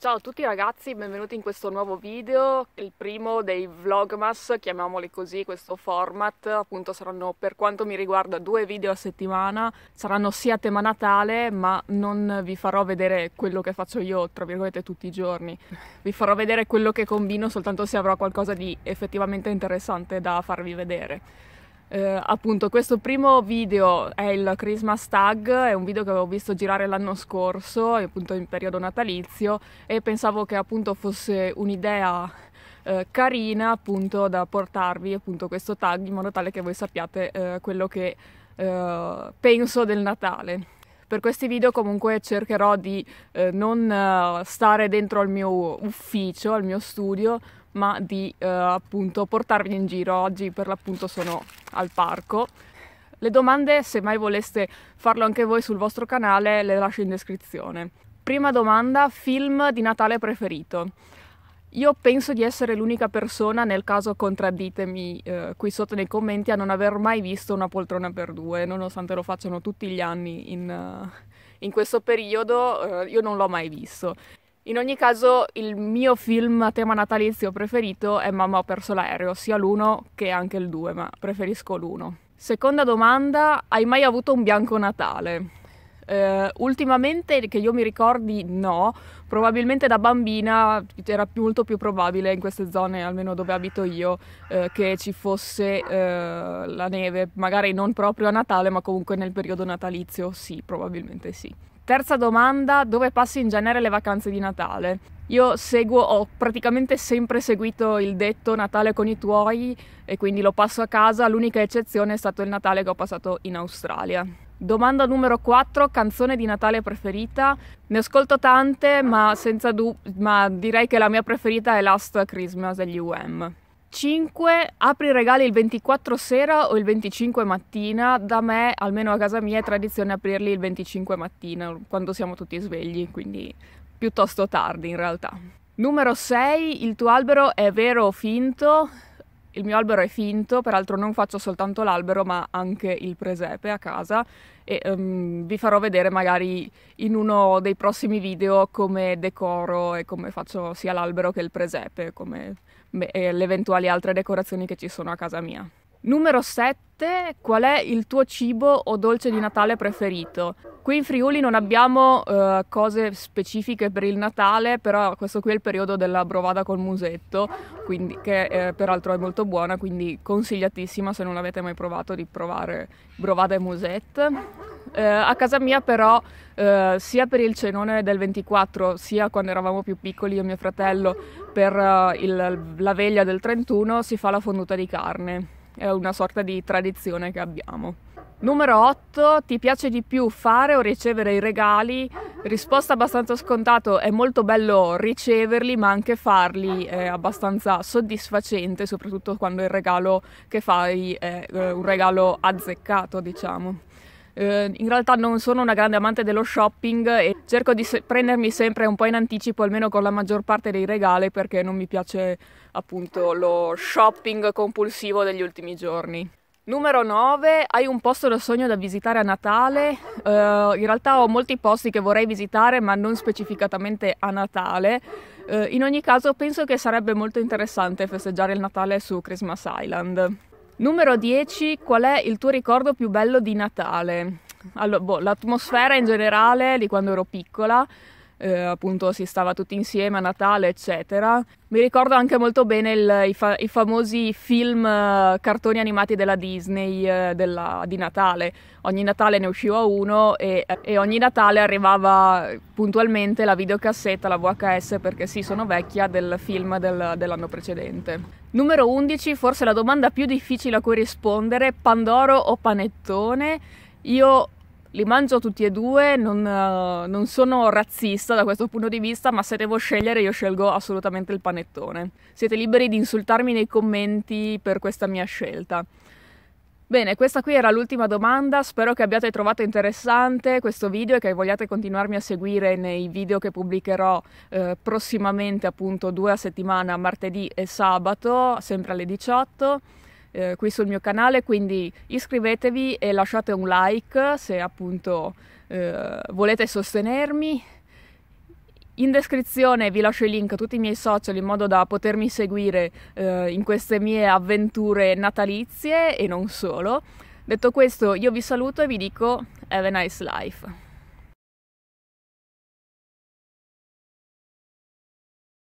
Ciao a tutti ragazzi, benvenuti in questo nuovo video, il primo dei vlogmas, chiamiamoli così, questo format, appunto saranno per quanto mi riguarda due video a settimana, saranno sia a tema Natale, ma non vi farò vedere quello che faccio io, tra virgolette, tutti i giorni, vi farò vedere quello che combino soltanto se avrò qualcosa di effettivamente interessante da farvi vedere. Eh, appunto questo primo video è il Christmas Tag, è un video che avevo visto girare l'anno scorso, appunto in periodo natalizio e pensavo che appunto fosse un'idea eh, carina appunto da portarvi appunto questo tag in modo tale che voi sappiate eh, quello che eh, penso del Natale. Per questi video comunque cercherò di eh, non eh, stare dentro al mio ufficio, al mio studio, ma di eh, appunto portarvi in giro. Oggi per l'appunto sono al parco. Le domande, se mai voleste farlo anche voi sul vostro canale, le lascio in descrizione. Prima domanda, film di Natale preferito. Io penso di essere l'unica persona, nel caso contradditemi eh, qui sotto nei commenti, a non aver mai visto una poltrona per due, nonostante lo facciano tutti gli anni in, uh, in questo periodo, uh, io non l'ho mai visto. In ogni caso, il mio film a tema natalizio preferito è Mamma ho perso l'aereo, sia l'uno che anche il due, ma preferisco l'uno. Seconda domanda, hai mai avuto un bianco Natale? Uh, ultimamente, che io mi ricordi, no. Probabilmente da bambina era molto più probabile in queste zone, almeno dove abito io, uh, che ci fosse uh, la neve. Magari non proprio a Natale, ma comunque nel periodo natalizio, sì, probabilmente sì. Terza domanda, dove passi in genere le vacanze di Natale? Io seguo, ho praticamente sempre seguito il detto Natale con i tuoi e quindi lo passo a casa, l'unica eccezione è stato il Natale che ho passato in Australia. Domanda numero 4, canzone di Natale preferita. Ne ascolto tante, ma senza dubbio, ma direi che la mia preferita è Last Christmas degli UM. 5. Apri i regali il 24 sera o il 25 mattina? Da me, almeno a casa mia, è tradizione aprirli il 25 mattina, quando siamo tutti svegli, quindi piuttosto tardi in realtà. Numero 6. Il tuo albero è vero o finto? Il mio albero è finto, peraltro non faccio soltanto l'albero ma anche il presepe a casa e um, vi farò vedere magari in uno dei prossimi video come decoro e come faccio sia l'albero che il presepe, come e le eventuali altre decorazioni che ci sono a casa mia. Numero 7. Qual è il tuo cibo o dolce di Natale preferito? Qui in Friuli non abbiamo uh, cose specifiche per il Natale, però questo qui è il periodo della brovada col musetto, quindi, che eh, peraltro è molto buona, quindi consigliatissima se non l'avete mai provato di provare brovada e musette. Uh, a casa mia però Uh, sia per il cenone del 24, sia quando eravamo più piccoli io e mio fratello per uh, il, la veglia del 31 si fa la fonduta di carne. È una sorta di tradizione che abbiamo. Numero 8. Ti piace di più fare o ricevere i regali? Risposta abbastanza scontato, è molto bello riceverli, ma anche farli è abbastanza soddisfacente, soprattutto quando il regalo che fai è eh, un regalo azzeccato, diciamo. Eh, in realtà non sono una grande amante dello shopping e cerco di se- prendermi sempre un po' in anticipo, almeno con la maggior parte dei regali, perché non mi piace appunto lo shopping compulsivo degli ultimi giorni. Numero 9, hai un posto da sogno da visitare a Natale? Uh, in realtà ho molti posti che vorrei visitare, ma non specificatamente a Natale. Uh, in ogni caso, penso che sarebbe molto interessante festeggiare il Natale su Christmas Island. Numero 10, qual è il tuo ricordo più bello di Natale? Allora, boh, l'atmosfera in generale di quando ero piccola, eh, appunto si stava tutti insieme a Natale, eccetera. Mi ricordo anche molto bene il, i, fa- i, famosi film uh, cartoni animati della Disney uh, della, di Natale. Ogni Natale ne usciva uno e, e, ogni Natale arrivava puntualmente la videocassetta, la VHS, perché sì, sono vecchia, del film del, dell'anno precedente. Numero 11, forse la domanda più difficile a cui rispondere, Pandoro o panettone? Io li mangio tutti e due, non, uh, non, sono razzista da questo punto di vista, ma se devo scegliere io scelgo assolutamente il panettone. Siete liberi di insultarmi nei commenti per questa mia scelta. Bene, questa qui era l'ultima domanda, spero che abbiate trovato interessante questo video e che vogliate continuarmi a seguire nei video che pubblicherò eh, prossimamente, appunto due a settimana, martedì e sabato, sempre alle 18, eh, qui sul mio canale, quindi iscrivetevi e lasciate un like se appunto eh, volete sostenermi In descrizione vi lascio il link a tutti i miei social in modo da potermi seguire eh, in queste mie avventure natalizie e non solo. Detto questo, io vi saluto e vi dico have a nice life.